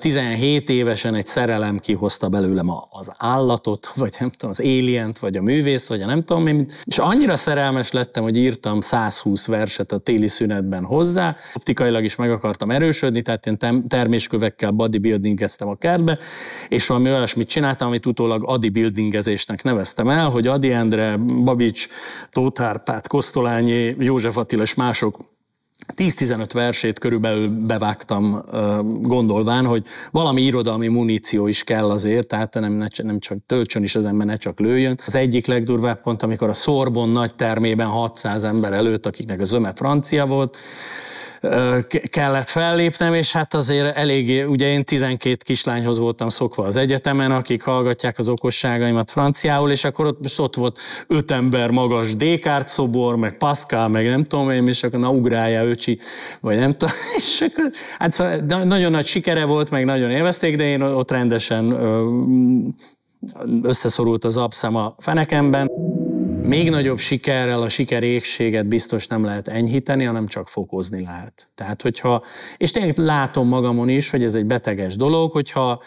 17 évesen egy szerelem kihozta belőlem az állatot, vagy nem tudom, az alien vagy a művész, vagy a nem tudom én, és annyira szerelmes lettem, hogy írtam 120 verset a téli szünetben hozzá, optikailag is meg akartam erősödni, tehát én terméskövekkel bodybuildingeztem a kertbe, és valami olyasmit csináltam, amit utólag bodybuildingezésnek neveztem el, hogy Adi Endre, Babics, Tóth Árpád, Kosztolányi, József Attila és mások 10-15 versét körülbelül bevágtam gondolván, hogy valami irodalmi muníció is kell azért, tehát nem, ne, nem csak töltsön is az ember, ne csak lőjön. Az egyik legdurvább pont, amikor a Szorbon nagy termében 600 ember előtt, akiknek a zöme francia volt, kellett fellépnem, és hát azért eléggé, ugye én 12 kislányhoz voltam szokva az egyetemen, akik hallgatják az okosságaimat franciául, és akkor ott, ott volt öt ember magas Descartes szobor, meg Pascal, meg nem tudom én, és akkor na ugrálja öcsi, vagy nem tudom, és akkor, hát szóval nagyon nagy sikere volt, meg nagyon élvezték, de én ott rendesen összeszorult az abszem a fenekemben. Még nagyobb sikerrel a sikerégséget biztos nem lehet enyhíteni, hanem csak fokozni lehet. Tehát, hogyha, és tényleg látom magamon is, hogy ez egy beteges dolog, hogyha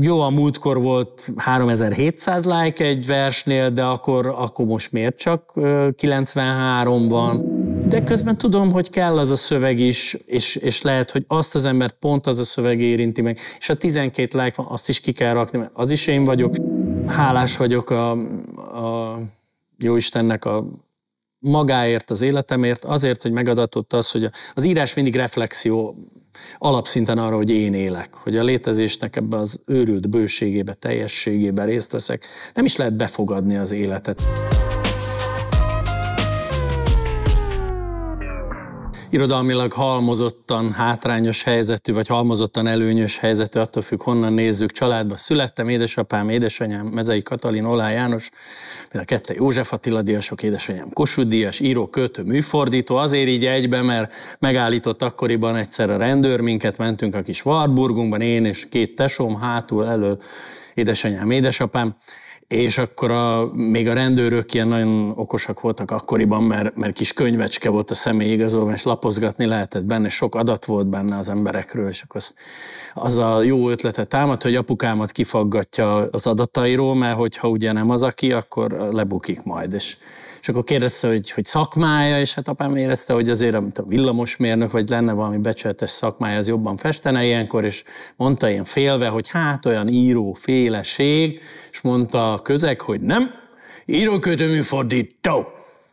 jó, a múltkor volt 3700 like egy versnél, de akkor, akkor most miért csak 93 van? De közben tudom, hogy kell az a szöveg is, és, és lehet, hogy azt az embert pont az a szöveg érinti meg, és a 12 like van, azt is ki kell rakni, mert az is én vagyok. Hálás vagyok a, a Jóistennek a magáért, az életemért, azért, hogy megadatott az, hogy az írás mindig reflexió alapszinten arra, hogy én élek, hogy a létezésnek ebbe az őrült bőségébe, teljességébe részt veszek. Nem is lehet befogadni az életet. Irodalmilag halmozottan hátrányos helyzetű, vagy halmozottan előnyös helyzetű, attól függ, honnan nézzük. Családba születtem, édesapám, édesanyám, Mezei Katalin, Olá János, a kette József Attila Díjasok, édesanyám Kossuth Díjas, író, költő, műfordító, azért így egybe, mert megállított akkoriban egyszer a rendőr, minket mentünk a kis Warburgunkban, én és két tesom, hátul, elő, édesanyám, édesapám, és akkor a, még a rendőrök ilyen nagyon okosak voltak akkoriban, mert, mert kis könyvecske volt a személyigazolvány, és lapozgatni lehetett benne, sok adat volt benne az emberekről, és akkor az, az a jó ötletet támad, hogy apukámat kifaggatja az adatairól, mert hogyha ugye nem az aki, akkor lebukik majd, és és akkor kérdezte, hogy, hogy szakmája, és hát apám érezte, hogy azért amit a villamosmérnök, vagy lenne valami becsületes szakmája, az jobban festene ilyenkor, és mondta ilyen félve, hogy hát olyan író féleség, és mondta a közeg, hogy nem, írókötőmű fordító.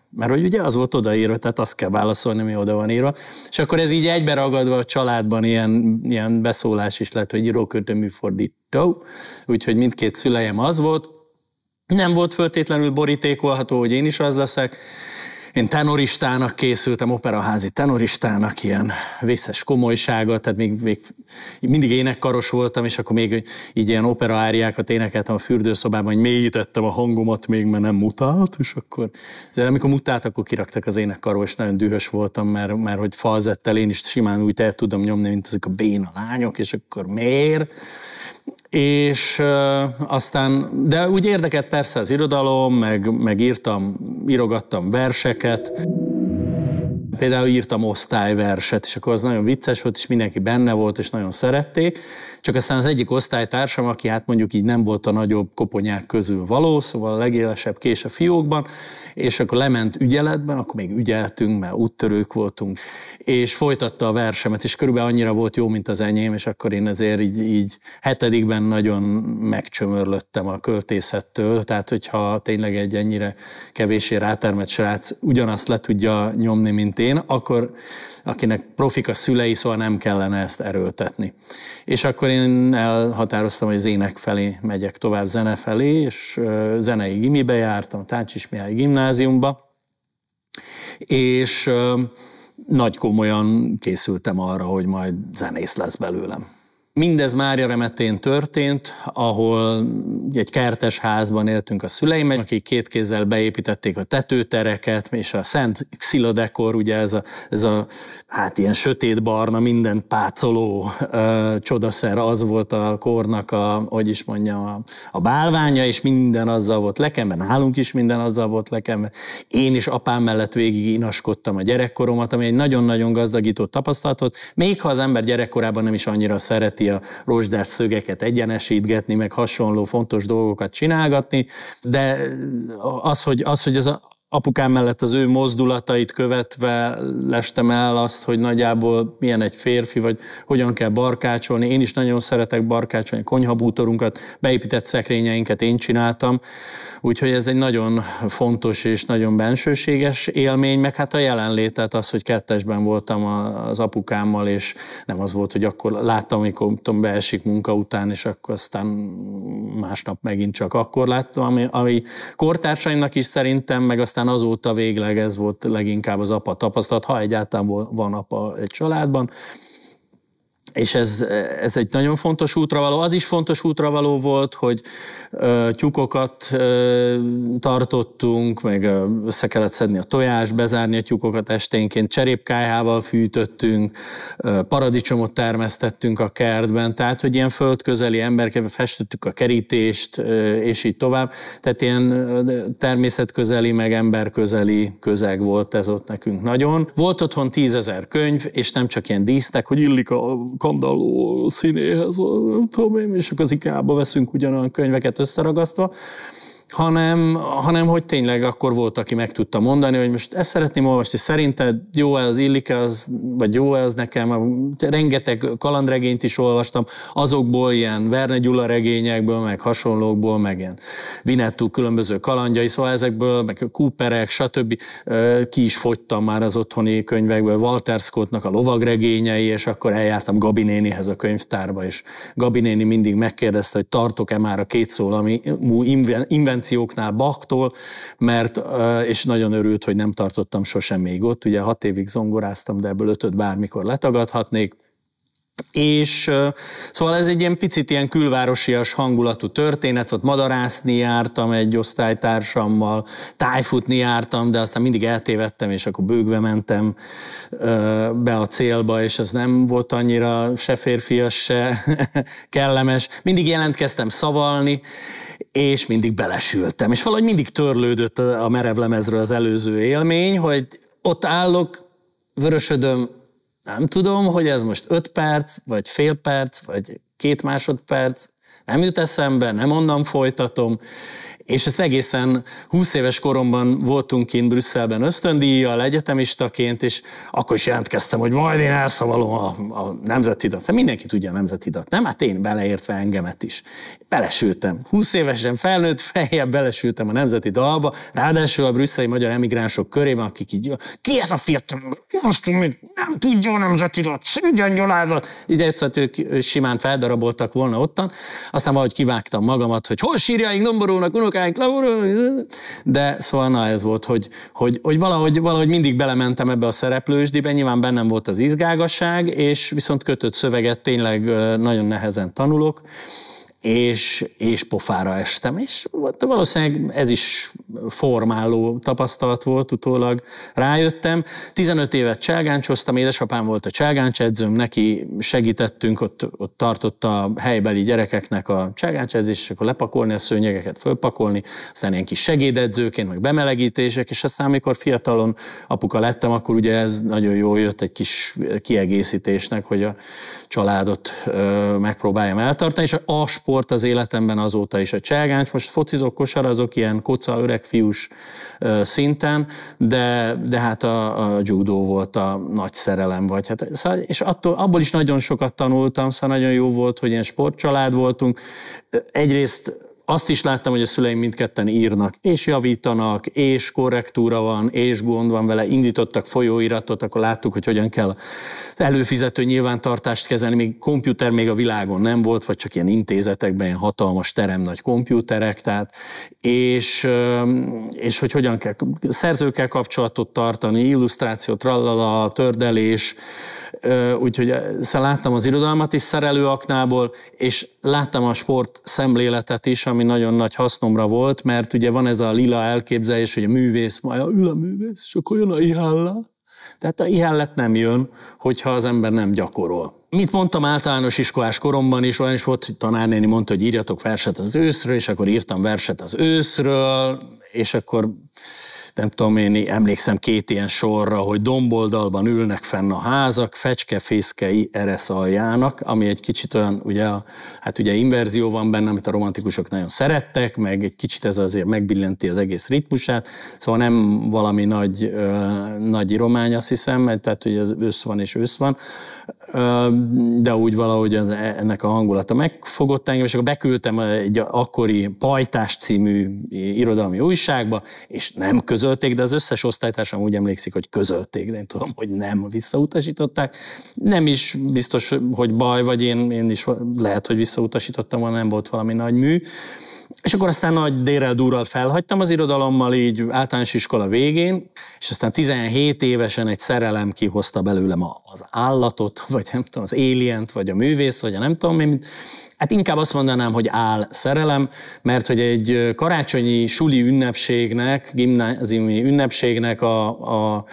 Mert hogy ugye az volt odaírva, tehát azt kell válaszolni, mi oda van írva. És akkor ez így egybe ragadva a családban ilyen, ilyen beszólás is lett, hogy írókötőmű fordító. Úgyhogy mindkét szülejem az volt, nem volt föltétlenül borítékolható, hogy én is az leszek. Én tenoristának készültem, operaházi tenoristának, ilyen vészes komolysága, tehát még, még mindig énekkaros voltam, és akkor még így ilyen operaáriákat énekeltem a fürdőszobában, hogy mélyítettem a hangomat még, mert nem mutált, és akkor, de amikor mutált, akkor kiraktak az énekkarról, és nagyon dühös voltam, mert, mert hogy falzettel én is simán úgy el tudom nyomni, mint ezek a béna lányok, és akkor miért? És aztán, de úgy érdekelt persze az irodalom, meg, meg írtam, írogattam verseket. Például írtam osztályverset, és akkor az nagyon vicces volt, és mindenki benne volt, és nagyon szerették. Csak aztán az egyik osztálytársam, aki hát mondjuk így nem volt a nagyobb koponyák közül való, szóval a legélesebb kés a fiókban, és akkor lement ügyeletben, akkor még ügyeltünk, mert úttörők voltunk, és folytatta a versemet, és körülbelül annyira volt jó, mint az enyém, és akkor én azért így, így hetedikben nagyon megcsömörlöttem a költészettől, tehát hogyha tényleg egy ennyire kevésé rátermett srác ugyanazt le tudja nyomni, mint én, akkor akinek profik a szülei, szóval nem kellene ezt erőltetni. És akkor én elhatároztam, hogy az ének felé megyek tovább, zene felé, és zenei gimibe jártam, Táncsis Mihály gimnáziumba, és nagy komolyan készültem arra, hogy majd zenész lesz belőlem. Mindez Mária remetén történt, ahol egy kertes házban éltünk a szüleimmel, akik két kézzel beépítették a tetőtereket, és a Szent Xilodekor, ugye ez a, ez a hát ilyen sötétbarna, minden pácoló ö, csodaszer, az volt a kornak a, hogy is mondjam, a, a bálványa, és minden azzal volt lekembe, nálunk is minden azzal volt lekembe. Én is apám mellett végig inaskodtam a gyerekkoromat, ami egy nagyon-nagyon gazdagító tapasztalat volt, még ha az ember gyerekkorában nem is annyira szereti a rozsdás szögeket egyenesítgetni, meg hasonló fontos dolgokat csinálgatni, de az, hogy, az, hogy ez a, apukám mellett az ő mozdulatait követve lestem el azt, hogy nagyjából milyen egy férfi, vagy hogyan kell barkácsolni. Én is nagyon szeretek barkácsolni, konyhabútorunkat, beépített szekrényeinket én csináltam, úgyhogy ez egy nagyon fontos és nagyon bensőséges élmény, meg hát a jelenlétet az, hogy kettesben voltam az apukámmal, és nem az volt, hogy akkor láttam, amikor tudom, beesik munka után, és akkor aztán másnap megint csak akkor láttam, ami, ami kortársaimnak is szerintem, meg aztán aztán azóta végleg ez volt leginkább az apa tapasztalat, ha egyáltalán van apa egy családban, és ez, ez egy nagyon fontos útravaló. Az is fontos útravaló volt, hogy ö, tyúkokat ö, tartottunk, meg ö, össze kellett szedni a tojás, bezárni a tyúkokat esténként, cserépkájhával fűtöttünk, ö, paradicsomot termesztettünk a kertben, tehát, hogy ilyen földközeli emberke festettük a kerítést, ö, és így tovább. Tehát ilyen természetközeli, meg emberközeli közeg volt ez ott nekünk nagyon. Volt otthon tízezer könyv, és nem csak ilyen dísztek, hogy illik a kandalló színéhez, nem tudom én, és akkor az IKEA-ba veszünk ugyanolyan könyveket összeragasztva, hanem, hanem hogy tényleg akkor volt, aki meg tudta mondani, hogy most ezt szeretném olvasni, szerinted jó-e az illik az, vagy jó-e az nekem, rengeteg kalandregényt is olvastam, azokból ilyen Verne Gyula regényekből, meg hasonlókból, meg ilyen Vinettú különböző kalandjai, szóval ezekből, meg Cooperek, stb. ki is fogytam már az otthoni könyvekből, Walter Scottnak a lovagregényei, és akkor eljártam Gabi nénihez a könyvtárba, és Gabi néni mindig megkérdezte, hogy tartok-e már a két ami invent konvencióknál Baktól, mert, és nagyon örült, hogy nem tartottam sosem még ott. Ugye hat évig zongoráztam, de ebből ötöt bármikor letagadhatnék. És szóval ez egy ilyen picit ilyen külvárosias hangulatú történet volt, madarászni jártam egy osztálytársammal, tájfutni jártam, de aztán mindig eltévedtem, és akkor bőgve mentem be a célba, és ez nem volt annyira se férfias, se kellemes. Mindig jelentkeztem szavalni, és mindig belesültem. És valahogy mindig törlődött a merevlemezről az előző élmény, hogy ott állok, vörösödöm, nem tudom, hogy ez most öt perc, vagy fél perc, vagy két másodperc, nem jut eszembe, nem onnan folytatom, és ezt egészen 20 éves koromban voltunk kint Brüsszelben ösztöndíjjal, egyetemistaként, és akkor is jelentkeztem, hogy majd én elszavalom a, a nemzetidat. Hát mindenki tudja a nemzetidat, nem? Hát én beleértve engemet is. Belesültem. 20 évesen felnőtt fejjel belesültem a nemzeti dalba, ráadásul a brüsszeli magyar emigránsok körében, akik így, ki ez a fiatal? Azt még nem tudja a nemzetidat, szűgyen gyalázat. Így ők simán feldaraboltak volna ottan, aztán valahogy kivágtam magamat, hogy hol sírjaink Nomborónak, unok unokáink, de szóval na ez volt, hogy, hogy, hogy valahogy, valahogy mindig belementem ebbe a szereplősdibe, nyilván bennem volt az izgágasság, és viszont kötött szöveget tényleg nagyon nehezen tanulok, és, és pofára estem, és valószínűleg ez is formáló tapasztalat volt, utólag rájöttem. 15 évet cselgáncsoztam, édesapám volt a cselgáncs edzőm, neki segítettünk, ott, ott tartotta a helybeli gyerekeknek a cselgáncsedzést, és akkor lepakolni a szőnyegeket, fölpakolni, aztán ilyen kis segédedzőként, meg bemelegítések, és aztán amikor fiatalon apuka lettem, akkor ugye ez nagyon jól jött egy kis kiegészítésnek, hogy a családot megpróbáljam eltartani, és a sport az életemben azóta is a cselgáncs. Most focizok, kosarazok ilyen koca, öreg fiús szinten, de, de hát a, a judó volt a nagy szerelem, vagy hát, szóval, és attól, abból is nagyon sokat tanultam, szóval nagyon jó volt, hogy ilyen sportcsalád voltunk. Egyrészt azt is láttam, hogy a szüleim mindketten írnak, és javítanak, és korrektúra van, és gond van vele, indítottak folyóiratot, akkor láttuk, hogy hogyan kell az előfizető nyilvántartást kezelni, még komputer még a világon nem volt, vagy csak ilyen intézetekben, ilyen hatalmas terem, nagy komputerek, tehát, és, és hogy hogyan kell szerzőkkel kapcsolatot tartani, illusztrációt, rallala, tördelés, úgyhogy szóval láttam az irodalmat is szerelőaknából, és láttam a sport szemléletet is, ami nagyon nagy hasznomra volt, mert ugye van ez a lila elképzelés, hogy a művész, majd ül a művész, és akkor jön a ihálla. Tehát a ihállet nem jön, hogyha az ember nem gyakorol. Mit mondtam általános iskolás koromban is, olyan is volt, hogy tanárnéni mondta, hogy írjatok verset az őszről, és akkor írtam verset az őszről, és akkor nem tudom én, emlékszem két ilyen sorra, hogy domboldalban ülnek fenn a házak, fecskefészkei ereszaljának, ami egy kicsit olyan, ugye, hát ugye inverzió van benne, amit a romantikusok nagyon szerettek, meg egy kicsit ez azért megbillenti az egész ritmusát, szóval nem valami nagy, ö, nagy iromány, azt hiszem, tehát ugye az ősz van és ősz van, de úgy valahogy az, ennek a hangulata megfogott engem, és akkor beküldtem egy akkori Pajtás című irodalmi újságba, és nem közölték, de az összes osztálytársam úgy emlékszik, hogy közölték, de én tudom, hogy nem visszautasították. Nem is biztos, hogy baj, vagy én, én is lehet, hogy visszautasítottam, volna, nem volt valami nagy mű. És akkor aztán nagy dérel durral felhagytam az irodalommal így általános iskola végén, és aztán 17 évesen egy szerelem kihozta belőlem az állatot, vagy nem tudom, az alien vagy a művész, vagy a nem tudom én, Hát inkább azt mondanám, hogy áll szerelem, mert hogy egy karácsonyi suli ünnepségnek, gimnáziumi ünnepségnek a a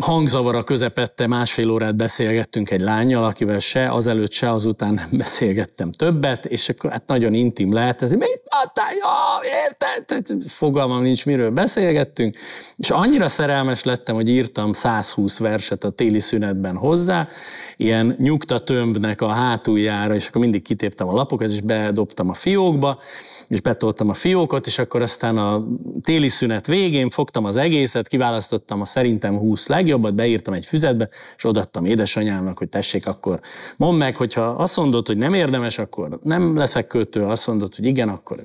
hangzavara közepette másfél órát beszélgettünk egy lányjal, akivel se azelőtt, se azután beszélgettem többet, és akkor hát nagyon intim lehet, hogy mit mondtál, jó, érted? Fogalmam nincs, miről beszélgettünk, és annyira szerelmes lettem, hogy írtam 120 verset a téli szünetben hozzá, ilyen nyugta tömbnek a hátuljára, és akkor mindig kitéptem a lapokat, és bedobtam a fiókba, és betoltam a fiókot, és akkor aztán a téli szünet végén fogtam az egészet, kiválasztottam a szerintem 20 legjobbat, beírtam egy füzetbe, és odattam édesanyámnak, hogy tessék, akkor mondd meg, hogyha azt mondod, hogy nem érdemes, akkor nem leszek kötő, azt mondod, hogy igen, akkor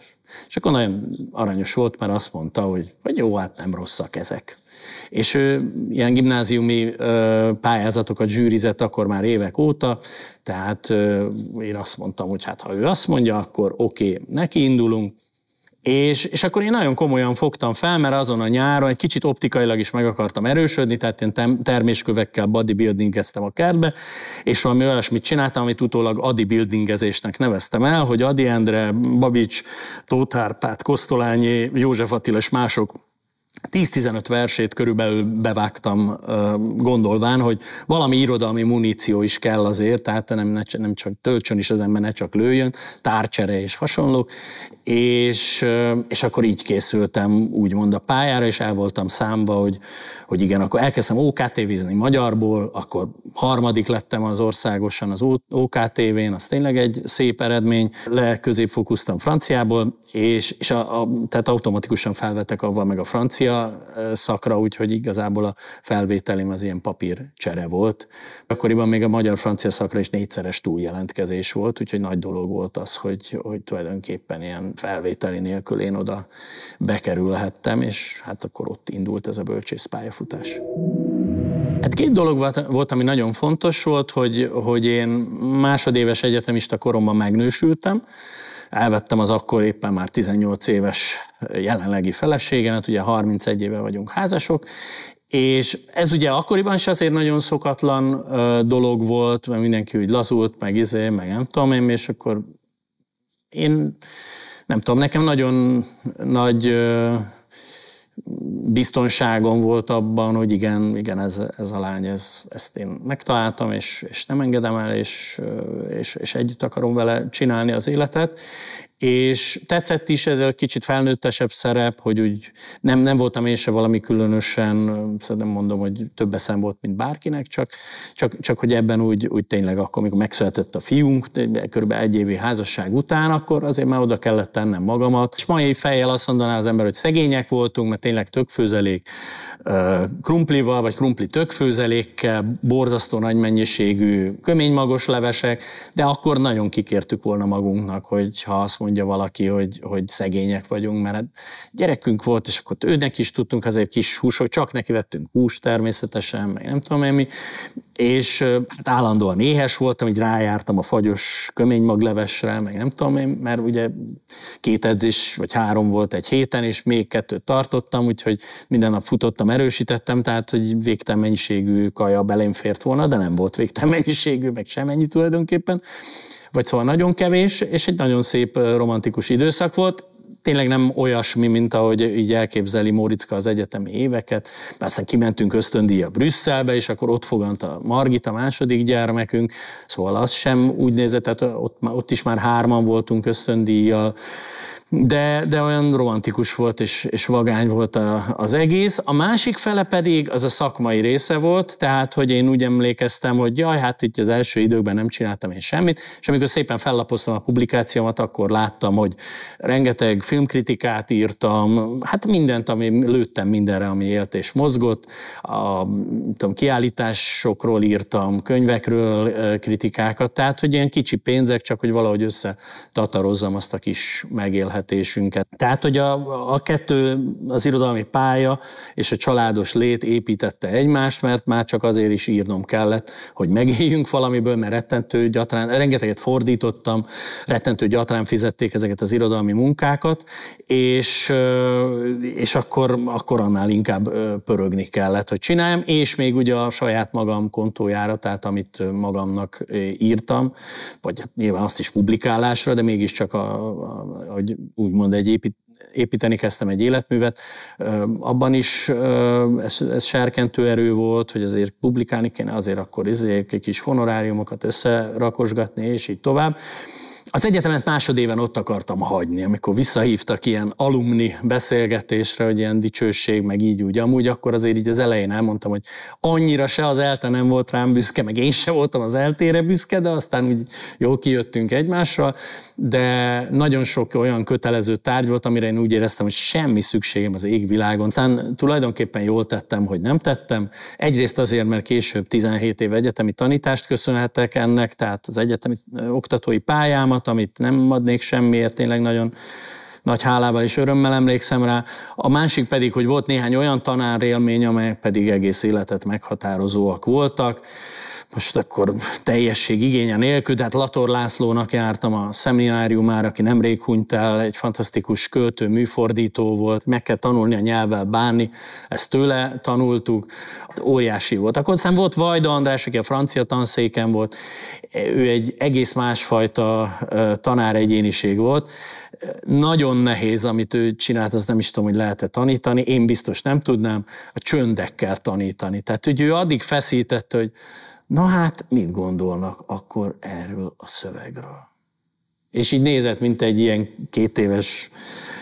és akkor nagyon aranyos volt, mert azt mondta, hogy, hogy jó, hát nem rosszak ezek. És ő ilyen gimnáziumi pályázatokat zsűrizett akkor már évek óta, tehát én azt mondtam, hogy hát ha ő azt mondja, akkor oké, okay, neki indulunk, és, és akkor én nagyon komolyan fogtam fel, mert azon a nyáron egy kicsit optikailag is meg akartam erősödni, tehát én terméskövekkel bodybuildingeztem a kertbe, és valami olyasmit csináltam, amit utólag bodybuildingezésnek neveztem el, hogy Adi Endre, Babics, Tóth Árpád, Kosztolányi, József Attila és mások 10-15 versét körülbelül bevágtam gondolván, hogy valami irodalmi muníció is kell azért, tehát nem, nem csak töltsön is az ember, ne csak lőjön, tárcsere és hasonlók, és, és akkor így készültem úgymond a pályára, és el voltam számba, hogy, hogy igen, akkor elkezdtem OKTV-zni magyarból, akkor harmadik lettem az országosan az OKTV-n, az tényleg egy szép eredmény, le középfókusztam franciából, és, és a, a, tehát automatikusan felvettek avval meg a francia szakra, úgyhogy igazából a felvételim az ilyen papír csere volt. Akkoriban még a magyar-francia szakra is négyszeres túljelentkezés volt, úgyhogy nagy dolog volt az, hogy, hogy tulajdonképpen ilyen felvételi nélkül én oda bekerülhettem, és hát akkor ott indult ez a bölcsész pályafutás. Hát két dolog volt, ami nagyon fontos volt, hogy, hogy én másodéves egyetemista koromban megnősültem, elvettem az akkor éppen már 18 éves jelenlegi feleségemet, ugye 31 éve vagyunk házasok, és ez ugye akkoriban is azért nagyon szokatlan dolog volt, mert mindenki úgy lazult, meg izé, meg nem tudom én, és akkor én nem tudom, nekem nagyon nagy biztonságom volt abban, hogy igen, igen ez, ez a lány, ez, ezt én megtaláltam, és, és nem engedem el, és, és, és együtt akarom vele csinálni az életet, és tetszett is ez a kicsit felnőttesebb szerep, hogy úgy nem, nem voltam én se valami különösen, szerintem mondom, hogy több eszem volt, mint bárkinek, csak, csak, csak hogy ebben úgy, úgy tényleg akkor, amikor megszületett a fiunk, kb. egy évi házasság után, akkor azért már oda kellett tennem magamat. És mai fejjel azt mondaná az ember, hogy szegények voltunk, mert tényleg tökfőzelék krumplival, vagy krumpli tökfőzelékkel, borzasztó nagy mennyiségű köménymagos levesek, de akkor nagyon kikértük volna magunknak, hogy ha azt mondjuk, mondja valaki, hogy, hogy szegények vagyunk, mert hát gyerekünk volt, és akkor őnek is tudtunk azért kis húsok, csak neki vettünk húst természetesen, meg nem tudom én mi, és hát állandóan éhes voltam, így rájártam a fagyos köménymaglevesre, meg nem tudom én, mert ugye két edzés, vagy három volt egy héten, és még kettőt tartottam, úgyhogy minden nap futottam, erősítettem, tehát hogy végtelen mennyiségű kaja belém fért volna, de nem volt végtelen mennyiségű, meg semennyi tulajdonképpen vagy szóval nagyon kevés, és egy nagyon szép romantikus időszak volt, tényleg nem olyasmi, mint ahogy így elképzeli Móriczka az egyetemi éveket. Aztán kimentünk ösztöndíja Brüsszelbe, és akkor ott fogant a Margit, a második gyermekünk, szóval az sem úgy nézett, tehát ott, ott is már hárman voltunk ösztöndíjjal, de, de olyan romantikus volt és, és vagány volt a, az egész. A másik fele pedig az a szakmai része volt, tehát hogy én úgy emlékeztem, hogy jaj, hát itt az első időkben nem csináltam én semmit, és amikor szépen fellapoztam a publikációmat, akkor láttam, hogy rengeteg filmkritikát írtam, hát mindent, ami lőttem mindenre, ami élt és mozgott, a tudom, kiállításokról írtam, könyvekről kritikákat, tehát hogy ilyen kicsi pénzek, csak hogy valahogy összetatarozzam azt a kis megélhetést megélhetésünket. Tehát, hogy a, a kettő, az irodalmi pálya és a családos lét építette egymást, mert már csak azért is írnom kellett, hogy megéljünk valamiből, mert rettentő gyatrán, rengeteget fordítottam, rettentő gyatrán fizették ezeket az irodalmi munkákat, és, és akkor, akkor annál inkább pörögni kellett, hogy csináljam, és még ugye a saját magam kontójára, tehát amit magamnak írtam, vagy hát nyilván azt is publikálásra, de mégiscsak a, a, hogy úgymond egy épít, építeni kezdtem egy életművet, abban is ez, ez serkentő erő volt, hogy azért publikálni kéne, azért akkor egy kis honoráriumokat összerakosgatni, és így tovább. Az egyetemet másodéven ott akartam hagyni, amikor visszahívtak ilyen alumni beszélgetésre, hogy ilyen dicsőség, meg így úgy amúgy, akkor azért így az elején elmondtam, hogy annyira se az ELTE nem volt rám büszke, meg én se voltam az eltére büszke, de aztán úgy jól kijöttünk egymásra, de nagyon sok olyan kötelező tárgy volt, amire én úgy éreztem, hogy semmi szükségem az égvilágon. Aztán tulajdonképpen jól tettem, hogy nem tettem. Egyrészt azért, mert később 17 év egyetemi tanítást köszönhetek ennek, tehát az egyetemi oktatói pályámat, pillanat, amit nem adnék semmiért, tényleg nagyon nagy hálával és örömmel emlékszem rá. A másik pedig, hogy volt néhány olyan tanárélmény, amelyek pedig egész életet meghatározóak voltak most akkor teljesség igénye nélkül, de hát Lator Lászlónak jártam a szemináriumára, aki nemrég hunyt el, egy fantasztikus költő, műfordító volt, meg kell tanulni a nyelvvel bánni, ezt tőle tanultuk, óriási volt. Akkor aztán volt Vajda András, aki a francia tanszéken volt, ő egy egész másfajta tanár egyéniség volt, nagyon nehéz, amit ő csinált, az nem is tudom, hogy lehet-e tanítani, én biztos nem tudnám, a csöndekkel tanítani. Tehát, hogy ő addig feszített, hogy Na hát, mit gondolnak akkor erről a szövegről? És így nézett, mint egy ilyen két éves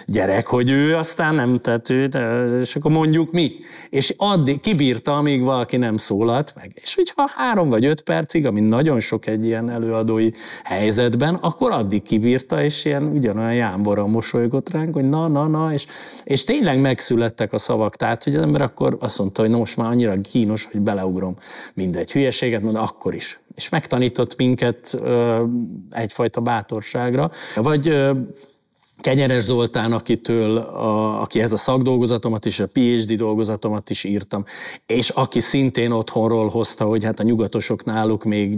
gyerek, hogy ő aztán nem tett ő, de, és akkor mondjuk mi. És addig kibírta, amíg valaki nem szólalt meg. És hogyha három vagy öt percig, ami nagyon sok egy ilyen előadói helyzetben, akkor addig kibírta, és ilyen ugyanolyan jámbora mosolygott ránk, hogy na, na, na, és, és tényleg megszülettek a szavak. Tehát, hogy az ember akkor azt mondta, hogy no, most már annyira kínos, hogy beleugrom mindegy hülyeséget, mondja, akkor is és megtanított minket ö, egyfajta bátorságra. Vagy ö, Kenyeres Zoltán, akitől, a, ez a szakdolgozatomat és a PhD dolgozatomat is írtam, és aki szintén otthonról hozta, hogy hát a nyugatosok náluk még,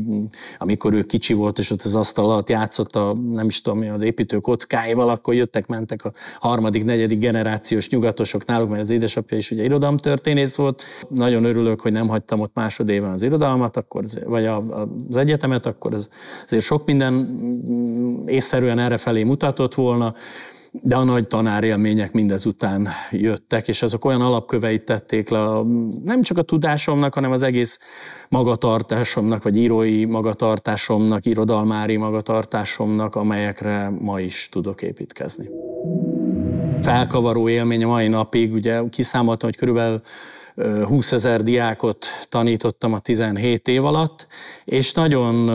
amikor ő kicsi volt, és ott az asztal alatt játszott a, nem is tudom, az építő kockáival, akkor jöttek, mentek a harmadik, negyedik generációs nyugatosok náluk, mert az édesapja is ugye irodalomtörténész volt. Nagyon örülök, hogy nem hagytam ott másodéven az irodalmat, akkor, vagy az egyetemet, akkor ez azért sok minden észszerűen erre felé mutatott volna de a nagy tanárélmények mindezután jöttek, és azok olyan alapköveit tették le a, nem csak a tudásomnak, hanem az egész magatartásomnak, vagy írói magatartásomnak, irodalmári magatartásomnak, amelyekre ma is tudok építkezni. Felkavaró élmény a mai napig, ugye kiszámoltam, hogy körülbelül 20 ezer diákot tanítottam a 17 év alatt, és nagyon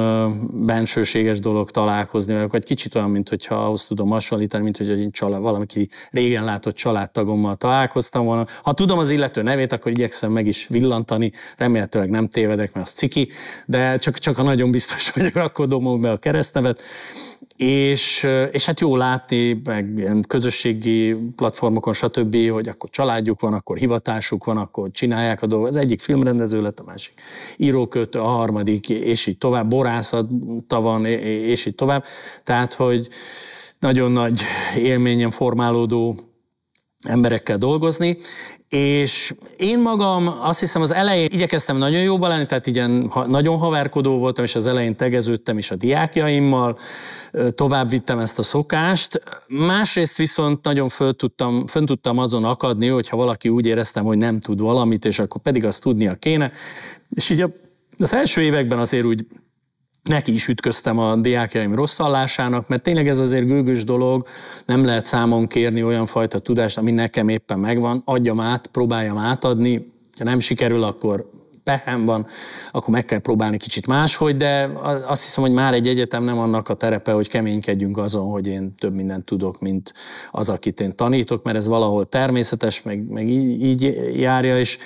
bensőséges dolog találkozni velük, vagy kicsit olyan, mint hogyha ahhoz tudom hasonlítani, mint hogy egy család, valaki régen látott családtagommal találkoztam volna. Ha tudom az illető nevét, akkor igyekszem meg is villantani, remélhetőleg nem tévedek, mert az ciki, de csak, csak a nagyon biztos vagyok, akkor domom be a keresztnevet és, és hát jó látni, meg ilyen közösségi platformokon, stb., hogy akkor családjuk van, akkor hivatásuk van, akkor csinálják a dolgot. Az egyik filmrendező lett, a másik írókötő, a harmadik, és így tovább, borászata van, és így tovább. Tehát, hogy nagyon nagy élményen formálódó emberekkel dolgozni, és én magam azt hiszem az elején igyekeztem nagyon jóba lenni, tehát igen, nagyon haverkodó voltam, és az elején tegeződtem is a diákjaimmal, tovább vittem ezt a szokást. Másrészt viszont nagyon föl tudtam, fönn tudtam azon akadni, hogyha valaki úgy éreztem, hogy nem tud valamit, és akkor pedig azt tudnia kéne. És így az első években azért úgy neki is ütköztem a diákjaim rosszallásának, mert tényleg ez azért gőgös dolog, nem lehet számon kérni olyan fajta tudást, ami nekem éppen megvan, adjam át, próbáljam átadni, ha nem sikerül, akkor pehem van, akkor meg kell próbálni kicsit máshogy, de azt hiszem, hogy már egy egyetem nem annak a terepe, hogy keménykedjünk azon, hogy én több mindent tudok, mint az, akit én tanítok, mert ez valahol természetes, meg, meg így, így járja, és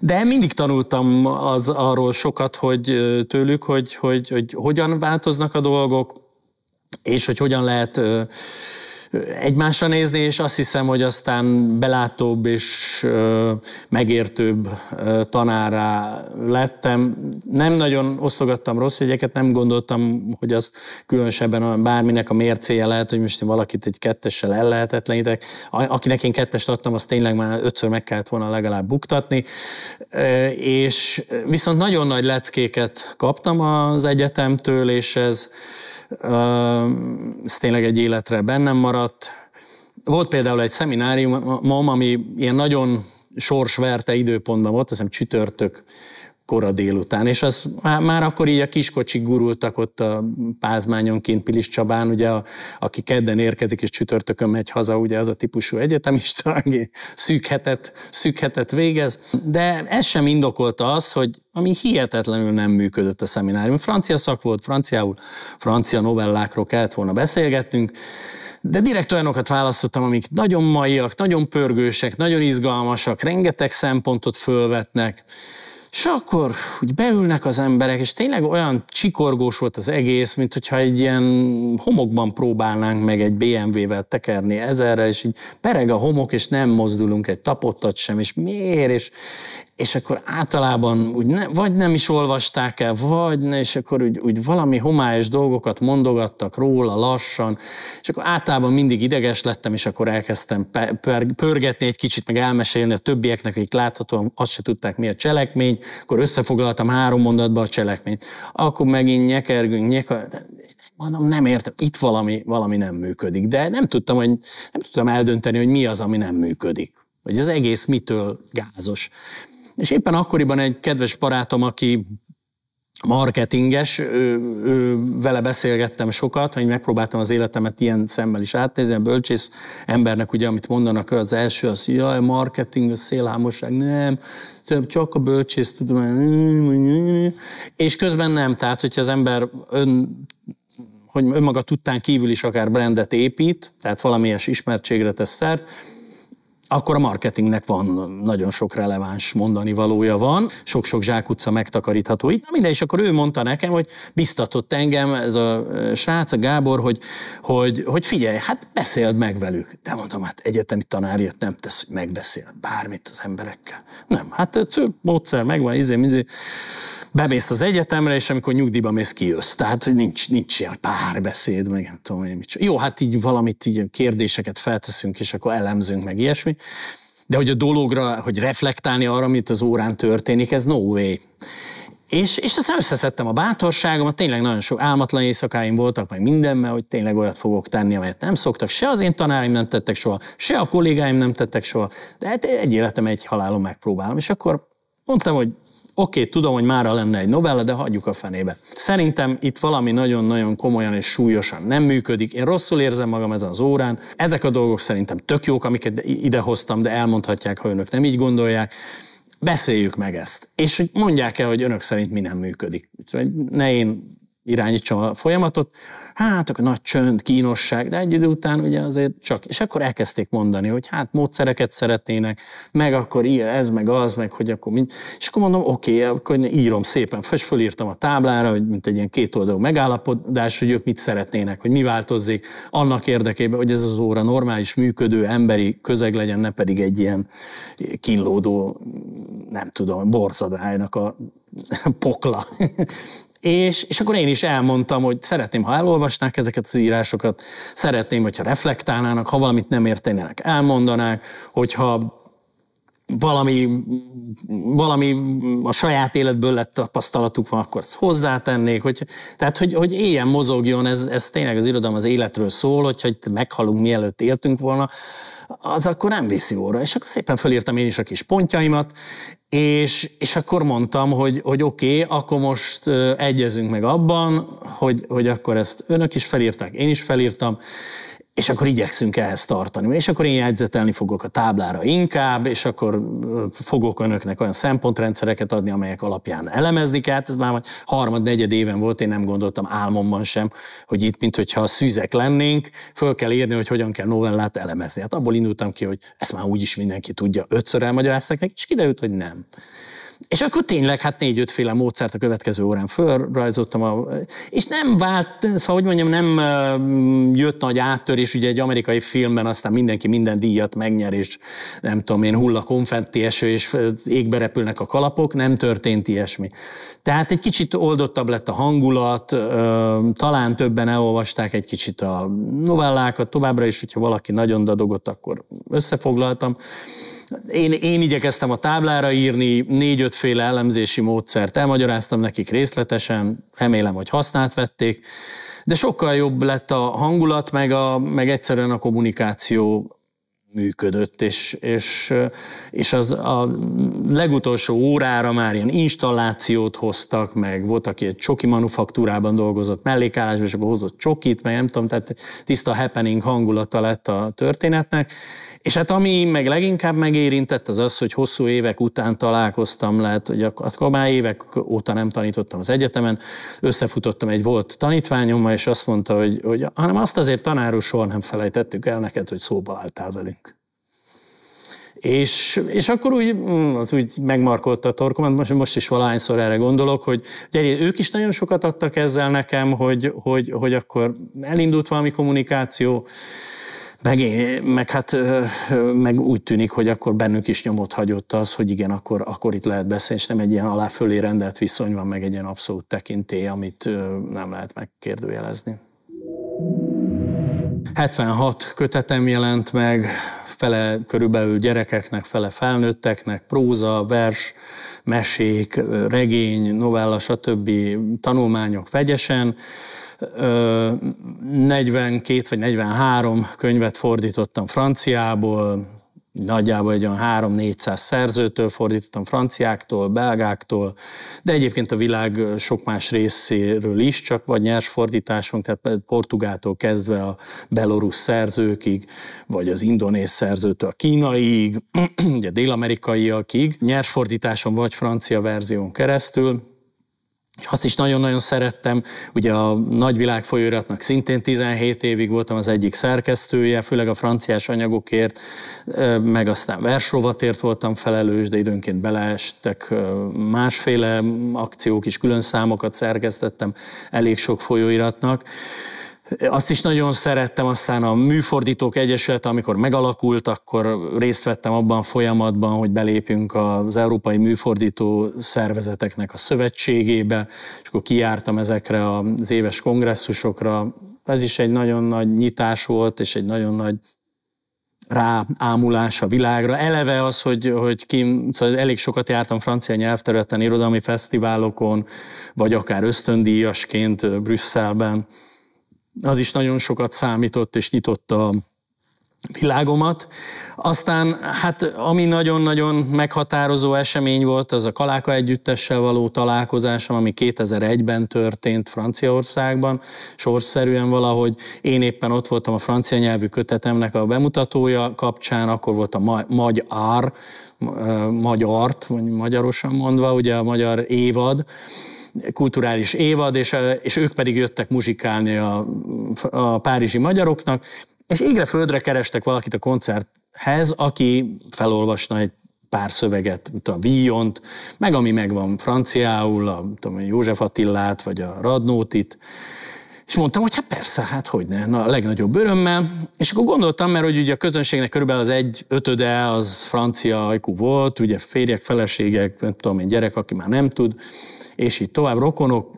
de mindig tanultam az, arról sokat, hogy tőlük, hogy, hogy, hogy hogyan változnak a dolgok, és hogy hogyan lehet egymásra nézni, és azt hiszem, hogy aztán belátóbb és megértőbb tanárá lettem. Nem nagyon osztogattam rossz jegyeket, nem gondoltam, hogy az különösebben bárminek a mércéje lehet, hogy most én valakit egy kettessel el lehetetlenítek. Akinek én kettest adtam, az tényleg már ötször meg kellett volna legalább buktatni. És viszont nagyon nagy leckéket kaptam az egyetemtől, és ez ez tényleg egy életre bennem maradt. Volt például egy szemináriumom, ami ilyen nagyon sorsverte időpontban volt, azt hiszem csütörtök kora délután, és az már, akkor így a kiskocsik gurultak ott a pázmányonként Pilis Csabán, ugye, a, aki kedden érkezik és csütörtökön megy haza, ugye az a típusú egyetemista, aki szűkhetet, szűkhetet végez, de ez sem indokolta azt, hogy ami hihetetlenül nem működött a szeminárium. Francia szak volt, franciául, francia novellákról kellett volna beszélgetnünk, de direkt olyanokat választottam, amik nagyon maiak, nagyon pörgősek, nagyon izgalmasak, rengeteg szempontot fölvetnek, és akkor úgy beülnek az emberek, és tényleg olyan csikorgós volt az egész, mint hogyha egy ilyen homokban próbálnánk meg egy BMW-vel tekerni ezerre, és így pereg a homok, és nem mozdulunk egy tapottat sem, és miért, és, és akkor általában úgy ne, vagy nem is olvasták el, vagy ne, és akkor úgy, úgy valami homályos dolgokat mondogattak róla lassan, és akkor általában mindig ideges lettem, és akkor elkezdtem pörgetni egy kicsit, meg elmesélni a többieknek, akik láthatóan azt se tudták, mi a cselekmény, akkor összefoglaltam három mondatba a cselekményt. Akkor megint nyekergünk, nyeker, mondom, nem értem, itt valami, valami nem működik, de nem tudtam, hogy, nem tudtam eldönteni, hogy mi az, ami nem működik. Vagy az egész mitől gázos. És éppen akkoriban egy kedves barátom, aki marketinges, ő, ő, vele beszélgettem sokat, hogy megpróbáltam az életemet ilyen szemmel is átnézni, a bölcsész embernek ugye, amit mondanak, az első az, jaj, marketing, a szélhámosság, nem, csak a bölcsész tudom, és közben nem, tehát hogyha az ember ön, hogy önmaga tudtán kívül is akár brandet épít, tehát valamilyen ismertségre tesz szert, akkor a marketingnek van nagyon sok releváns mondani valója van, sok-sok zsákutca megtakarítható itt. Minden, és akkor ő mondta nekem, hogy biztatott engem ez a srác, a Gábor, hogy, hogy, hogy figyelj, hát beszéld meg velük. De mondtam, hát egyetemi tanárért nem tesz, hogy megbeszél bármit az emberekkel. Nem, hát módszer megvan, izé, izé bemész az egyetemre, és amikor nyugdíjba mész, kijössz. Tehát hogy nincs, nincs ilyen párbeszéd, meg nem tudom én mit. Jó, hát így valamit, így kérdéseket felteszünk, és akkor elemzünk, meg ilyesmi. De hogy a dologra, hogy reflektálni arra, amit az órán történik, ez no way. És, és aztán összeszedtem a bátorságomat, tényleg nagyon sok álmatlan éjszakáim voltak, meg mindenben, hogy tényleg olyat fogok tenni, amelyet nem szoktak. Se az én tanáraim nem tettek soha, se a kollégáim nem tettek soha, de hát egy életem egy halálom megpróbálom. És akkor mondtam, hogy Oké, okay, tudom, hogy mára lenne egy novella, de hagyjuk a fenébe. Szerintem itt valami nagyon-nagyon komolyan és súlyosan nem működik. Én rosszul érzem magam ezen az órán. Ezek a dolgok szerintem tök jók, amiket idehoztam, de elmondhatják, ha önök nem így gondolják. Beszéljük meg ezt. És hogy mondják el, hogy önök szerint mi nem működik. Ne én irányítsam a folyamatot, hát akkor nagy csönd, kínosság, de egy idő után ugye azért csak, és akkor elkezdték mondani, hogy hát módszereket szeretnének, meg akkor ilyen, ez, meg az, meg hogy akkor mind, és akkor mondom, oké, okay, akkor írom szépen, és fölírtam a táblára, hogy mint egy ilyen kétoldalú megállapodás, hogy ők mit szeretnének, hogy mi változzék annak érdekében, hogy ez az óra normális, működő, emberi közeg legyen, ne pedig egy ilyen kínlódó, nem tudom, borzadálynak a pokla. És, és akkor én is elmondtam, hogy szeretném, ha elolvasnák ezeket az írásokat, szeretném, hogyha reflektálnának, ha valamit nem értenének, elmondanák, hogyha valami, valami a saját életből lett tapasztalatuk van, akkor ezt hozzátennék, hogy, tehát hogy, hogy éljen, mozogjon, ez, ez tényleg az irodalom az életről szól, hogyha meghalunk mielőtt éltünk volna, az akkor nem viszi óra. És akkor szépen felírtam én is a kis pontjaimat, és, és akkor mondtam, hogy, hogy oké, okay, akkor most egyezünk meg abban, hogy, hogy akkor ezt önök is felírták, én is felírtam, és akkor igyekszünk ehhez tartani. És akkor én jegyzetelni fogok a táblára inkább, és akkor fogok önöknek olyan szempontrendszereket adni, amelyek alapján elemezni kell. Hát ez már harmad, negyed éven volt, én nem gondoltam álmomban sem, hogy itt, mint hogyha szűzek lennénk, föl kell írni, hogy hogyan kell novellát elemezni. Hát abból indultam ki, hogy ezt már úgyis mindenki tudja, ötször elmagyarázták neki, és kiderült, hogy nem. És akkor tényleg hát négy-ötféle módszert a következő órán fölrajzoltam, a, és nem vált, szóval hogy mondjam, nem jött nagy áttörés, ugye egy amerikai filmben aztán mindenki minden díjat megnyer, és nem tudom én, hulla konfetti eső, és égbe repülnek a kalapok, nem történt ilyesmi. Tehát egy kicsit oldottabb lett a hangulat, talán többen elolvasták egy kicsit a novellákat, továbbra is, hogyha valaki nagyon dadogott, akkor összefoglaltam. Én, én igyekeztem a táblára írni, négy-ötféle elemzési módszert elmagyaráztam nekik részletesen, remélem, hogy használt vették, de sokkal jobb lett a hangulat, meg, a, meg egyszerűen a kommunikáció működött, és, és, és az a legutolsó órára már ilyen installációt hoztak, meg volt, aki egy csoki manufaktúrában dolgozott mellékállásban, és akkor hozott csokit, meg nem tudom, tehát tiszta happening hangulata lett a történetnek, és hát ami meg leginkább megérintett, az az, hogy hosszú évek után találkoztam, lehet, hogy akkor már évek óta nem tanítottam az egyetemen, összefutottam egy volt tanítványommal, és azt mondta, hogy, hogy hanem azt azért tanáról soha nem felejtettük el neked, hogy szóba álltál velünk. És, és akkor úgy, mm, az úgy megmarkolta a torkomat, most, most is valahányszor erre gondolok, hogy ugye, ők is nagyon sokat adtak ezzel nekem, hogy, hogy, hogy akkor elindult valami kommunikáció, meg, meg hát meg úgy tűnik, hogy akkor bennük is nyomot hagyott az, hogy igen, akkor, akkor itt lehet beszélni, és nem egy ilyen alá fölé rendelt viszony van, meg egy ilyen abszolút tekintély, amit nem lehet megkérdőjelezni. 76 kötetem jelent meg, fele körülbelül gyerekeknek, fele felnőtteknek, próza, vers, mesék, regény, novella, stb. tanulmányok vegyesen 42 vagy 43 könyvet fordítottam franciából, nagyjából egy olyan 3-400 szerzőtől fordítottam, franciáktól, belgáktól, de egyébként a világ sok más részéről is, csak vagy nyers fordításunk, tehát portugától kezdve a belorusz szerzőkig, vagy az indonész szerzőtől a kínaiig, ugye dél-amerikaiakig, nyers fordításon vagy francia verzión keresztül, és azt is nagyon-nagyon szerettem, ugye a nagyvilág folyóiratnak szintén 17 évig voltam az egyik szerkesztője, főleg a franciás anyagokért, meg aztán versrovatért voltam felelős, de időnként beleestek másféle akciók is, külön számokat szerkesztettem elég sok folyóiratnak. Azt is nagyon szerettem, aztán a Műfordítók Egyesület, amikor megalakult, akkor részt vettem abban a folyamatban, hogy belépjünk az Európai Műfordító Szervezeteknek a szövetségébe, és akkor kijártam ezekre az éves kongresszusokra. Ez is egy nagyon nagy nyitás volt, és egy nagyon nagy ráámulás a világra. Eleve az, hogy, hogy kim, szóval elég sokat jártam francia nyelvterületen, irodalmi fesztiválokon, vagy akár ösztöndíjasként Brüsszelben, az is nagyon sokat számított és nyitotta a világomat. Aztán, hát ami nagyon-nagyon meghatározó esemény volt, az a Kaláka együttessel való találkozásom, ami 2001-ben történt Franciaországban. Sorszerűen valahogy én éppen ott voltam a francia nyelvű kötetemnek a bemutatója kapcsán, akkor volt a magyar, magyart, vagy magyarosan mondva, ugye a magyar évad, kulturális évad, és, és ők pedig jöttek muzsikálni a, a párizsi magyaroknak, és égre földre kerestek valakit a koncerthez, aki felolvasna egy pár szöveget, mint a Villont, meg ami megvan franciául, a tudom, József Attillát, vagy a Radnótit, és mondtam, hogy hát persze, hát hogy ne, na, a legnagyobb örömmel. És akkor gondoltam, mert hogy ugye a közönségnek körülbelül az egy ötöde az francia ajkú volt, ugye férjek, feleségek, nem tudom én, gyerek, aki már nem tud, és így tovább rokonok,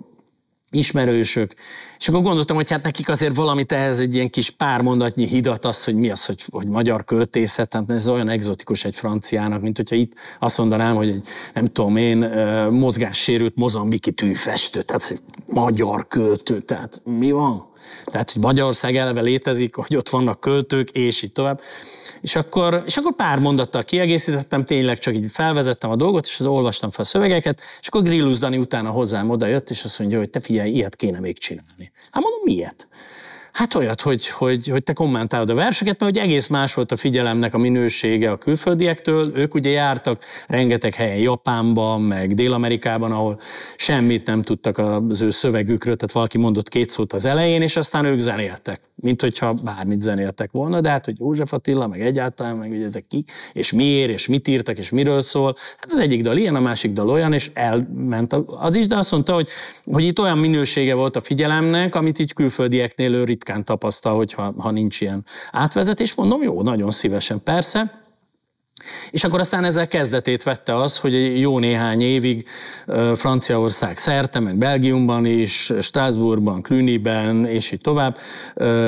ismerősök, és akkor gondoltam, hogy hát nekik azért valamit ehhez egy ilyen kis pár mondatnyi hidat, az, hogy mi az, hogy, hogy magyar költészet, tehát ez olyan egzotikus egy franciának, mint hogyha itt azt mondanám, hogy egy, nem tudom én, mozgássérült mozambiki tűfestő, tehát egy magyar költő, tehát mi van? Tehát, hogy Magyarország eleve létezik, hogy ott vannak költők, és így tovább. És akkor, és akkor pár mondattal kiegészítettem, tényleg csak így felvezettem a dolgot, és olvastam fel a szövegeket, és akkor Grillus Dani utána hozzám oda jött, és azt mondja, hogy te figyelj, ilyet kéne még csinálni. Hát mondom, miért? Hát olyat, hogy, hogy, hogy te kommentálod a verseket, mert hogy egész más volt a figyelemnek a minősége a külföldiektől. Ők ugye jártak rengeteg helyen Japánban, meg Dél-Amerikában, ahol semmit nem tudtak az ő szövegükről, tehát valaki mondott két szót az elején, és aztán ők zenéltek, mint hogyha bármit zenéltek volna, de hát, hogy József Attila, meg egyáltalán, meg hogy ezek ki, és miért, és mit írtak, és miről szól. Hát az egyik dal ilyen, a másik dal olyan, és elment az is, de azt mondta, hogy, hogy itt olyan minősége volt a figyelemnek, amit így külföldieknél ő tapasztal, hogyha ha nincs ilyen átvezetés. Mondom, jó, nagyon szívesen, persze. És akkor aztán ezzel kezdetét vette az, hogy jó néhány évig Franciaország szerte, meg Belgiumban is, Strasbourgban, Clunyben, és így tovább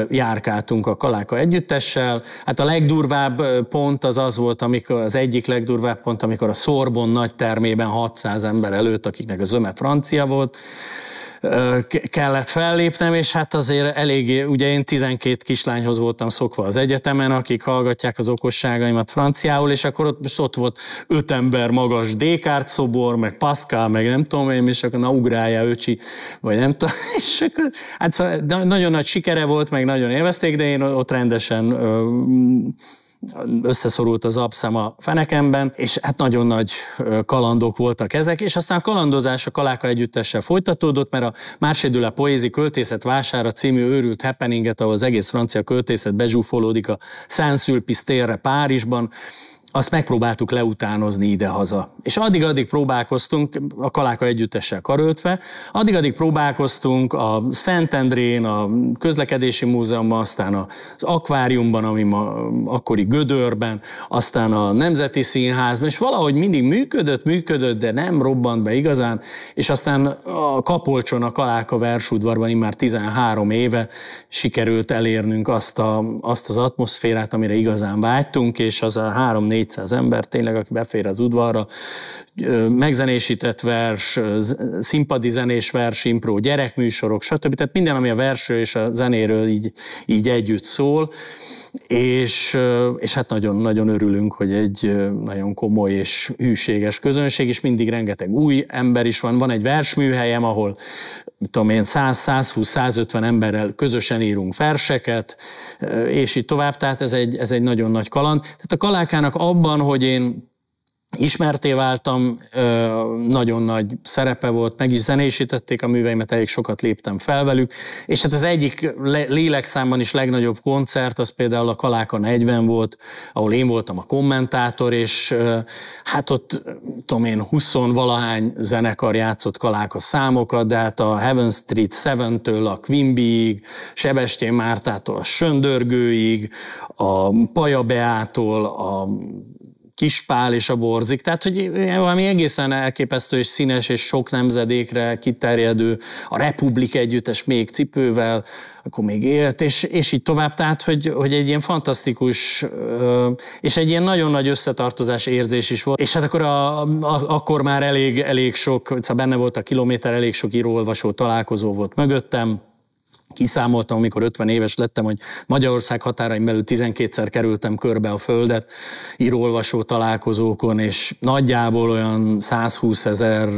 járkáltunk a Kaláka együttessel. Hát a legdurvább pont az az volt, amikor az egyik legdurvább pont, amikor a Szorbon nagy termében 600 ember előtt, akiknek a zöme francia volt, kellett fellépnem, és hát azért eléggé, ugye én 12 kislányhoz voltam szokva az egyetemen, akik hallgatják az okosságaimat franciául, és akkor ott, ott volt öt ember magas Descartes szobor, meg Pascal, meg nem tudom én, és akkor na ugrálja öcsi, vagy nem tudom, és akkor, hát szóval nagyon nagy sikere volt, meg nagyon élvezték, de én ott rendesen összeszorult az abszem a fenekemben, és hát nagyon nagy kalandok voltak ezek, és aztán a kalandozás a Kaláka együttessel folytatódott, mert a Mársédüle Poézi Költészet Vására című őrült happeninget, ahol az egész francia költészet bezsúfolódik a Saint-Sulpice térre Párizsban, azt megpróbáltuk leutánozni ide-haza. És addig-addig próbálkoztunk, a Kaláka együttessel karöltve, addig-addig próbálkoztunk a Szentendrén, a közlekedési múzeumban, aztán az akváriumban, ami ma akkori Gödörben, aztán a Nemzeti Színházban, és valahogy mindig működött, működött, de nem robbant be igazán, és aztán a Kapolcson, a Kaláka versudvarban immár 13 éve sikerült elérnünk azt, a, azt az atmoszférát, amire igazán vágytunk, és az a három 400 ember tényleg, aki befér az udvarra, megzenésített vers, színpadi zenés vers, impró, gyerekműsorok, stb. Tehát minden, ami a versről és a zenéről így, így együtt szól és, és hát nagyon-nagyon örülünk, hogy egy nagyon komoly és hűséges közönség, és mindig rengeteg új ember is van. Van egy versműhelyem, ahol tudom én, 100-120-150 emberrel közösen írunk verseket, és így tovább, tehát ez egy, ez egy nagyon nagy kaland. Tehát a kalákának abban, hogy én ismerté váltam, nagyon nagy szerepe volt, meg is zenésítették a műveimet, elég sokat léptem fel velük, és hát az egyik lélekszámban is legnagyobb koncert, az például a Kaláka 40 volt, ahol én voltam a kommentátor, és hát ott, tudom én, 20 valahány zenekar játszott Kaláka számokat, de hát a Heaven Street 7-től a Quimbyig, Sebestyén Mártától a Söndörgőig, a Paja Beától a Kispál és a Borzik, tehát hogy valami egészen elképesztő és színes és sok nemzedékre kiterjedő, a Republik együttes még cipővel, akkor még élt, és, és így tovább, tehát hogy, hogy egy ilyen fantasztikus, és egy ilyen nagyon nagy összetartozás érzés is volt, és hát akkor, a, a, akkor már elég, elég sok, szóval benne volt a kilométer, elég sok író-olvasó találkozó volt mögöttem, Kiszámoltam, amikor 50 éves lettem, hogy Magyarország határain belül 12-szer kerültem körbe a földet írólvasó találkozókon, és nagyjából olyan 120 ezer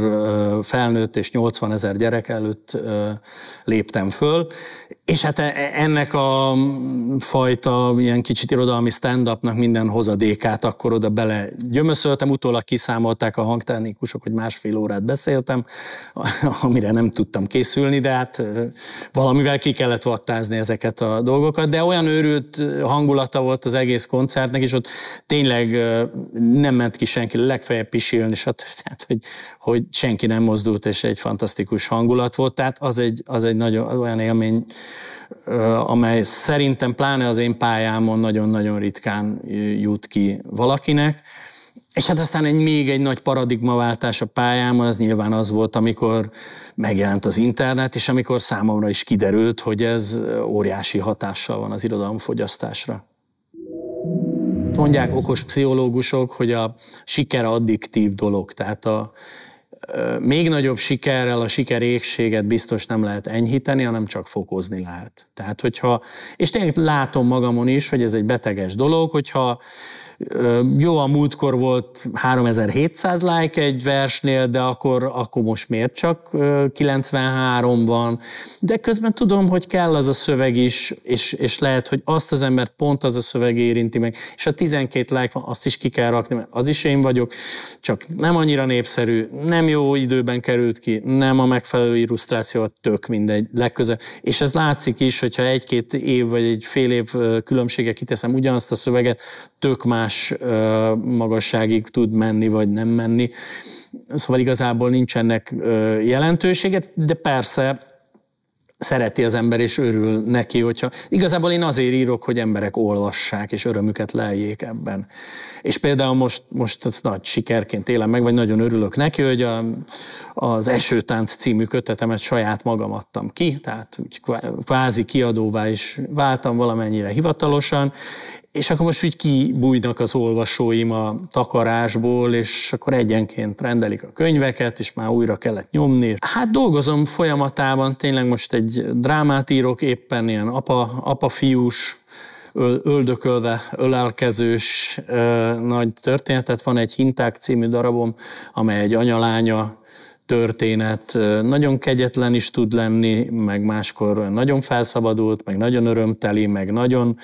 felnőtt és 80 ezer gyerek előtt léptem föl, és hát e, e, ennek a fajta ilyen kicsit irodalmi stand-upnak minden hozadékát akkor oda bele gyömöszöltem, utólag kiszámolták a hangtechnikusok, hogy másfél órát beszéltem, amire nem tudtam készülni, de hát valamivel ki kellett vattázni ezeket a dolgokat, de olyan őrült hangulata volt az egész koncertnek, és ott tényleg nem ment ki senki, legfeljebb pisilni, és tehát, hogy, hogy senki nem mozdult, és egy fantasztikus hangulat volt, tehát az egy, az egy nagyon olyan élmény, amely szerintem pláne az én pályámon nagyon-nagyon ritkán jut ki valakinek, És hát aztán egy még egy nagy paradigmaváltás a pályámon, az nyilván az volt, amikor megjelent az internet, és amikor számomra is kiderült, hogy ez óriási hatással van az irodalomfogyasztásra. Mondják okos pszichológusok, hogy a siker addiktív dolog, tehát a, még nagyobb sikerrel a sikerégséget biztos nem lehet enyhíteni, hanem csak fokozni lehet. Tehát, hogyha, és tényleg látom magamon is, hogy ez egy beteges dolog, hogyha jó, a múltkor volt 3700 like egy versnél, de akkor, akkor most miért csak 93 van? De közben tudom, hogy kell az a szöveg is, és, és lehet, hogy azt az embert pont az a szöveg érinti meg, és a 12 like van, azt is ki kell rakni, mert az is én vagyok, csak nem annyira népszerű, nem jó időben került ki, nem a megfelelő illusztráció, tök mindegy, legközelebb. És ez látszik is, hogyha egy-két év vagy egy fél év különbsége kiteszem ugyanazt a szöveget, tök más magasságig tud menni, vagy nem menni. Szóval igazából nincsenek jelentősége, de persze szereti az ember, és örül neki, hogyha... Igazából én azért írok, hogy emberek olvassák, és örömüket leljék ebben. És például most, most az nagy sikerként élem meg, vagy nagyon örülök neki, hogy a, az Esőtánc című kötetemet saját magam adtam ki, tehát úgy kvázi kiadóvá is váltam valamennyire hivatalosan, és akkor most úgy kibújnak az olvasóim a takarásból, és akkor egyenként rendelik a könyveket, és már újra kellett nyomni. Hát dolgozom folyamatában, tényleg most egy drámát írok, éppen ilyen apa, apa-fiús, öldökölve, ölelkezős nagy történetet. Van egy Hinták című darabom, amely egy anyalánya történet nagyon kegyetlen is tud lenni, meg máskor nagyon felszabadult, meg nagyon örömteli, meg nagyon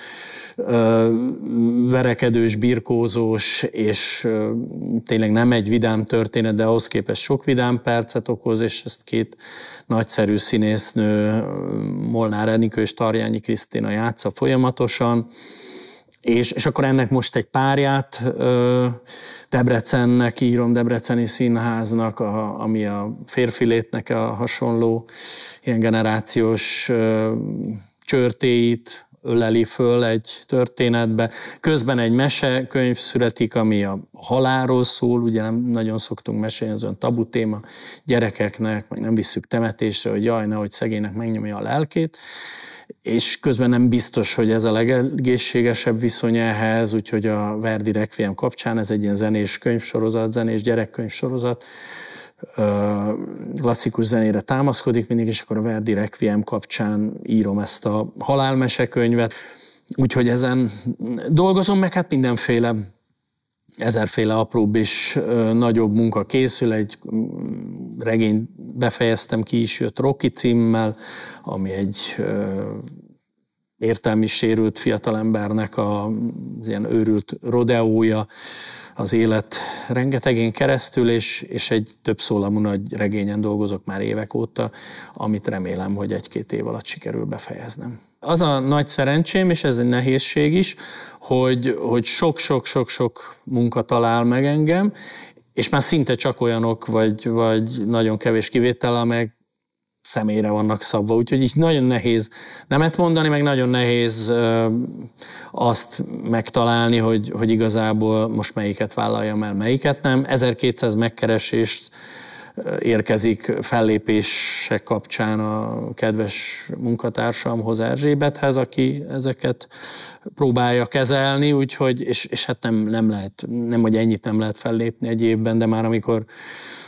ö, verekedős, birkózós, és ö, tényleg nem egy vidám történet, de ahhoz képest sok vidám percet okoz, és ezt két nagyszerű színésznő, Molnár Enikő és Tarjányi Krisztina játsza folyamatosan és, és akkor ennek most egy párját Debrecennek írom, Debreceni Színháznak, a, ami a férfilétnek a hasonló ilyen generációs csörtéit öleli föl egy történetbe. Közben egy mesekönyv születik, ami a halálról szól, ugye nem nagyon szoktunk mesélni, az olyan tabu téma. Gyerekeknek, meg nem visszük temetésre, hogy jaj, nehogy szegénynek megnyomja a lelkét és közben nem biztos, hogy ez a legegészségesebb viszony ehhez, úgyhogy a Verdi Requiem kapcsán ez egy ilyen zenés könyvsorozat, zenés gyerekkönyvsorozat, klasszikus zenére támaszkodik mindig, és akkor a Verdi Requiem kapcsán írom ezt a halálmesekönyvet. Úgyhogy ezen dolgozom, meg hát mindenféle ezerféle apróbb és nagyobb munka készül. Egy regényt befejeztem, ki is jött Rocky címmel, ami egy értelmi sérült fiatalembernek a, az ilyen őrült rodeója az élet rengetegén keresztül, és, és egy több szólamú nagy regényen dolgozok már évek óta, amit remélem, hogy egy-két év alatt sikerül befejeznem. Az a nagy szerencsém, és ez egy nehézség is, hogy, hogy sok-sok-sok-sok munka talál meg engem, és már szinte csak olyanok, vagy, vagy nagyon kevés kivétel, amelyek személyre vannak szabva, úgyhogy így nagyon nehéz nemet mondani, meg nagyon nehéz azt megtalálni, hogy, hogy igazából most melyiket vállaljam el, melyiket nem. 1200 megkeresést érkezik fellépések kapcsán a kedves munkatársamhoz Erzsébethez, aki ezeket próbálja kezelni, úgyhogy, és, és hát nem, nem lehet, nem, hogy ennyit nem lehet fellépni egy évben, de már amikor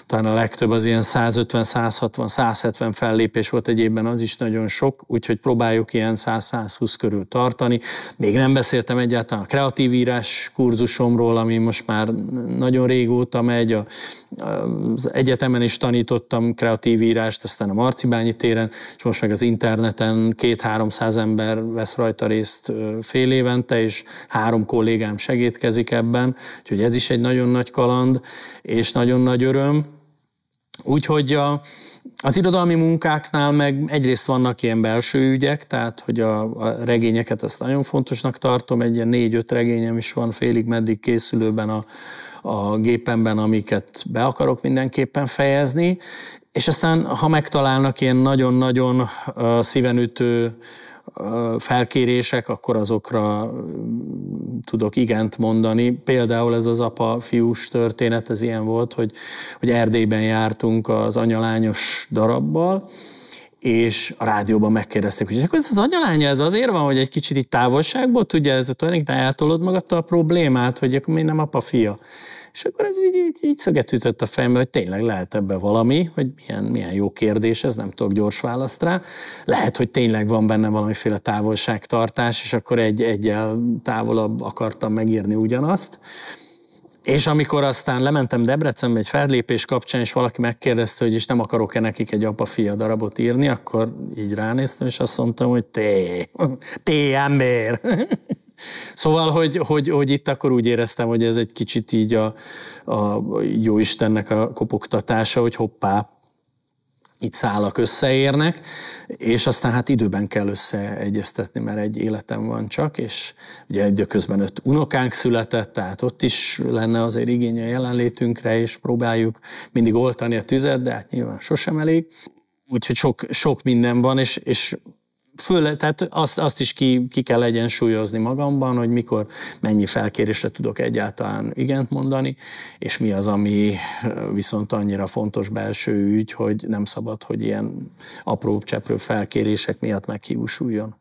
talán a legtöbb az ilyen 150, 160, 170 fellépés volt egy évben, az is nagyon sok, úgyhogy próbáljuk ilyen 100-120 körül tartani. Még nem beszéltem egyáltalán a kreatív írás kurzusomról, ami most már nagyon régóta megy, az egyetemen is tanítottam kreatív írást, aztán a Marcibányi téren, és most meg az interneten két-háromszáz ember vesz rajta részt fél fél évente, és három kollégám segítkezik ebben, úgyhogy ez is egy nagyon nagy kaland, és nagyon nagy öröm. Úgyhogy a, az irodalmi munkáknál meg egyrészt vannak ilyen belső ügyek, tehát hogy a, a regényeket azt nagyon fontosnak tartom, egy ilyen négy-öt regényem is van félig meddig készülőben a, a gépemben, amiket be akarok mindenképpen fejezni, és aztán, ha megtalálnak ilyen nagyon-nagyon szívenütő felkérések, akkor azokra tudok igent mondani. Például ez az apa-fiús történet, ez ilyen volt, hogy, hogy Erdélyben jártunk az anyalányos darabbal, és a rádióban megkérdezték, hogy ez az anyalánya, ez azért van, hogy egy kicsit itt távolságból tudja, ez tulajdonképpen eltolod magadtól a problémát, hogy akkor még nem apa-fia. És akkor ez így, így, így szöget ütött a fejembe, hogy tényleg lehet ebbe valami, hogy milyen, milyen jó kérdés ez, nem tudok gyors választ rá. Lehet, hogy tényleg van benne valamiféle távolságtartás, és akkor egy egyel távolabb akartam megírni ugyanazt. És amikor aztán lementem Debrecenbe egy fellépés kapcsán, és valaki megkérdezte, hogy is nem akarok-e nekik egy apa-fia darabot írni, akkor így ránéztem, és azt mondtam, hogy té, té ember. Szóval, hogy, hogy, hogy itt akkor úgy éreztem, hogy ez egy kicsit így a, a jó Istennek a kopogtatása, hogy hoppá, itt szálak összeérnek, és aztán hát időben kell összeegyeztetni, mert egy életem van csak, és ugye időközben öt unokánk született, tehát ott is lenne azért igény a jelenlétünkre, és próbáljuk mindig oltani a tüzet, de hát nyilván sosem elég. Úgyhogy sok, sok minden van, és, és föl, tehát azt, azt is ki, ki kell egyensúlyozni magamban, hogy mikor mennyi felkérésre tudok egyáltalán igent mondani, és mi az, ami viszont annyira fontos belső ügy, hogy nem szabad, hogy ilyen apró cseprő felkérések miatt meghiúsuljon.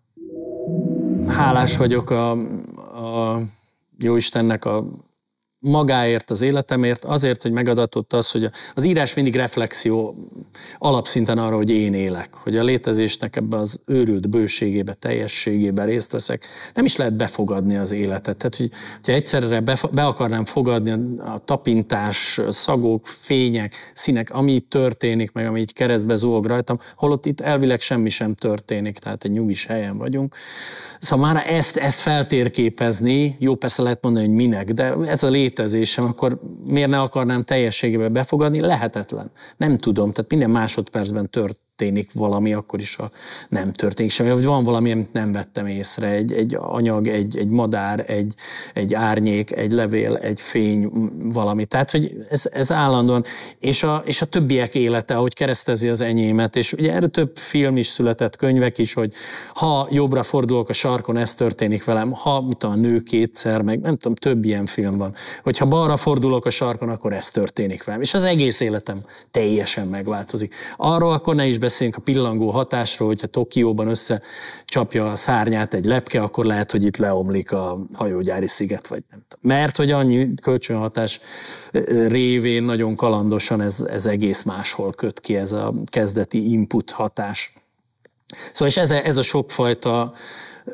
Hálás vagyok a, a Jóistennek a magáért, az életemért, azért, hogy megadatott az, hogy az írás mindig reflexió alapszinten arra, hogy én élek, hogy a létezésnek ebbe az őrült bőségébe, teljességébe részt veszek. Nem is lehet befogadni az életet. Tehát, hogy, hogyha egyszerre be, be akarnám fogadni a tapintás, szagok, fények, színek, ami itt történik, meg ami így keresztbe zúg rajtam, holott itt elvileg semmi sem történik, tehát egy nyugis helyen vagyunk. Szóval már ezt, ezt feltérképezni, jó persze lehet mondani, hogy minek, de ez a lét létezésem, akkor miért ne akarnám teljességében befogadni? Lehetetlen. Nem tudom, tehát minden másodpercben tört, történik valami, akkor is a nem történik semmi, vagy van valami, amit nem vettem észre, egy, egy anyag, egy, egy madár, egy, egy árnyék, egy levél, egy fény, valami. Tehát, hogy ez, ez állandóan, és a, és a többiek élete, ahogy keresztezi az enyémet, és ugye erről több film is született, könyvek is, hogy ha jobbra fordulok a sarkon, ez történik velem, ha, mit a nő kétszer, meg nem tudom, több ilyen film van, hogy ha balra fordulok a sarkon, akkor ez történik velem. És az egész életem teljesen megváltozik. Arról akkor ne is beszéljünk, a pillangó hatásról, hogyha Tokióban összecsapja a szárnyát egy lepke, akkor lehet, hogy itt leomlik a hajógyári sziget, vagy nem tudom. Mert hogy annyi kölcsönhatás révén nagyon kalandosan ez, ez egész máshol köt ki, ez a kezdeti input hatás. Szóval és ez a, ez a sokfajta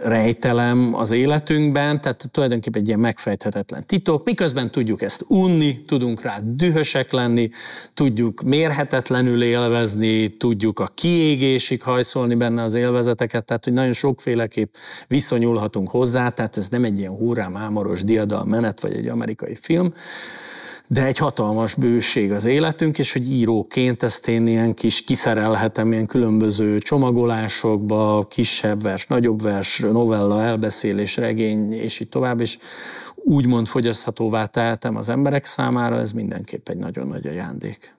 rejtelem az életünkben, tehát tulajdonképpen egy ilyen megfejthetetlen titok, miközben tudjuk ezt unni, tudunk rá dühösek lenni, tudjuk mérhetetlenül élvezni, tudjuk a kiégésig hajszolni benne az élvezeteket, tehát hogy nagyon sokféleképp viszonyulhatunk hozzá, tehát ez nem egy ilyen hurrám ámoros diadal menet, vagy egy amerikai film, de egy hatalmas bőség az életünk, és hogy íróként ezt én ilyen kis kiszerelhetem ilyen különböző csomagolásokba, kisebb vers, nagyobb vers, novella, elbeszélés, regény, és így tovább, és úgymond fogyaszthatóvá tehetem az emberek számára, ez mindenképp egy nagyon nagy ajándék.